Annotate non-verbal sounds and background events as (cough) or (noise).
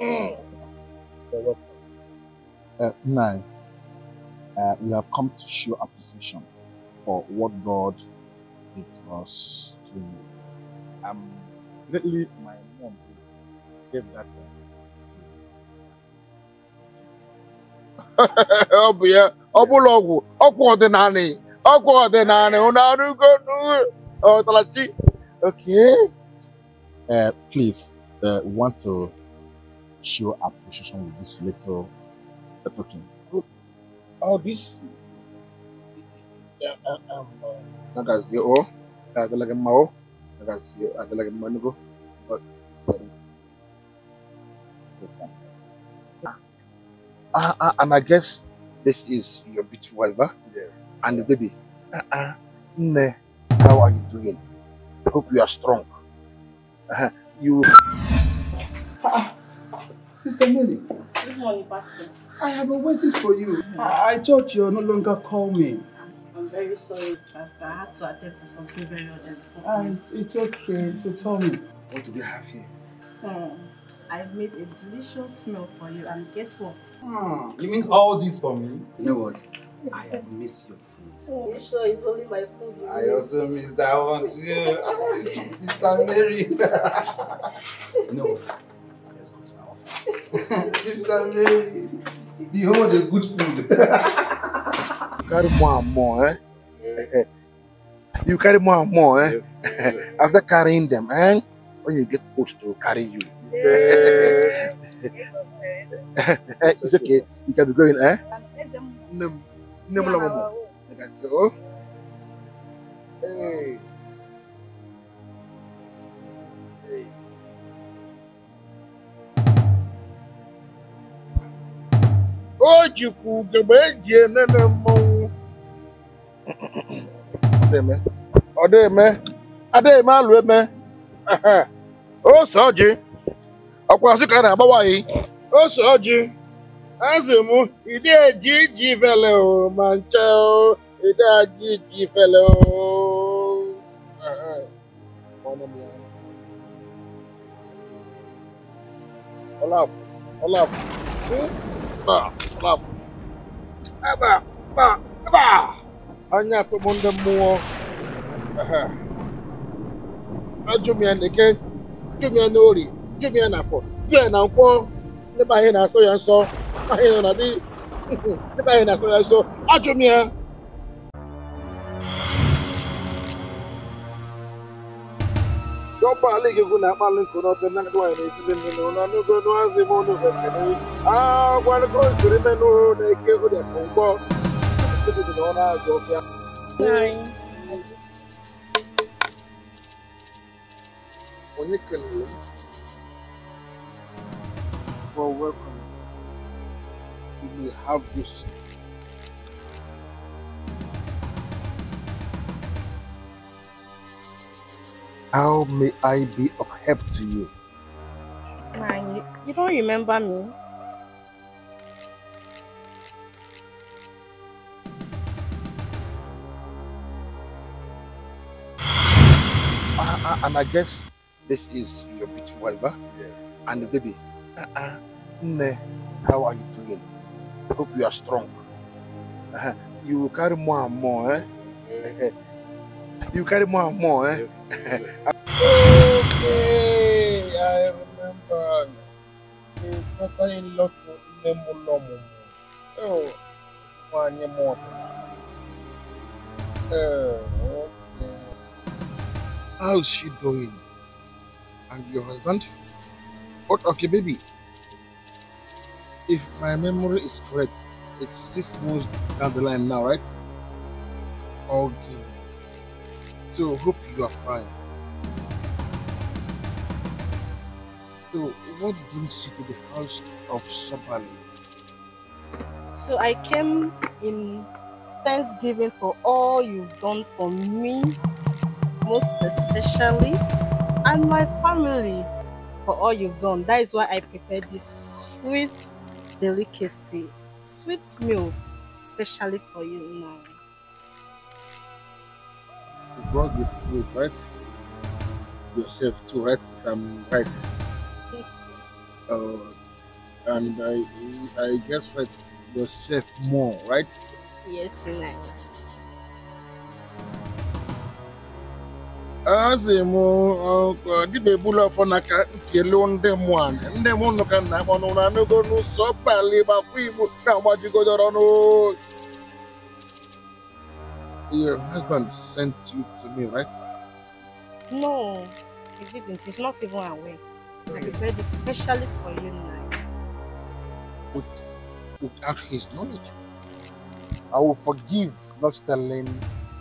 Welcome. Uh, nine. Uh, we have come to show appreciation for what God did to us through you. Um, lately, my mom gave that to (laughs) ọ bụ ya ọ bụla ọgwụ ọgwụ ọdịnala ọgwụ ọdịnala ụnụ arụgo ọtalachi okay Uh, please, uh, we want to show appreciation with this little uh, token. all this Yeah, uh, um, uh, nagazie o agala gị mma o nagazie agala gị mma nugo Ah, ah, and I guess this is your beautiful wife, huh? Yes. and the baby. Uh, uh, Nne, how are you doing? Hope you are strong. Uh, you. Sister Mary, Good morning, Pastor. I have been waiting for you. I, I thought you're no longer call me. I'm very sorry, Pastor. I had to attend to something very urgent. Ah, it's, it's okay. So tell me, what do we have here? Hmm. I've made a delicious meal for you, and guess what? Hmm, you mean all this for me? You know what? I have missed your food. Are you sure it's only my food? I need? also miss that one too. Sister Mary. (laughs) you know what? (laughs) Sister Mary. Behold the good food. carry more and more, eh? you carry more and more, eh? (laughs) After carrying them, eh? When you get old to carry you. (laughs) Eh, it's okay. You can be going, eh? Nem, nem lang mo. Let's go. Hey. Hey. o jikwa ugegbe eji ememe mmọnwụ ọdeme ademe alụ eme ose ọjị ọkwa sị ka a na-agbawaghị ose ọjị azụ m ide eji iji ifele o ma nche o ide aji iji ifele o Olá, olá. Hum? aba. Aba. Aba. Aba. Aba. Anya afọ m ndị mmụọ ajụmịa na eke jụmịa na ori. Jụmịa na afọ jụọ na nkwọ n'ebe anyị na-asọ ya nsọ anyị nọ na bi (laughs) n'ebe anyị ọkpa ala ikuku na-akpali nkụ n'ọtọ na nwaanyị n'etiti mmiri ụlọ n'ugwu n'azị m ụlọ bekee agwarịkọ oziri menụ na-eke egwu dị ụgbọ. Na ọrụ onye kelere for welcome. You may have this. How may i be of help to you Nine. You, you don't remember me? uh, uh, and i guess this is your beautiful wife huh? and the baby uh, uh, Nne, how are you doing hope you are strong uh, you carry more and more eh? You carry more and more eh? (laughs) Okay, I remember. The daughter-in-law to Nemulomu. Oh, Nwanyị Mọta. Oh, okay. How's she doing? And your husband? What of your baby? If my memory is correct, it's six months down the line now, right? Okay. So hope you are fine. So, what brings you to the house of Sabali? So I came in thanksgiving for all you've done for me, most especially, and my family for all you've done. That is why I prepared this sweet delicacy, sweet meal, especially for you now. You brought the food, right? Yourself too, right? If I'm right. Okay. and I, I guess right, yourself more, right? Yes, Nai. Asị m dịba ebula ọfọ n'aka nkelu ndị mụ anị ndị mụ nụ ka nna m ọnụ na anụgo n'ụsọ pali gbakwa igbo na-agbajigodoro ọnụ Your husband sent you to me, right? No, he didn't. He's not even aware. I prepared it specially for you, Nai. With, without his knowledge. I will forgive not telling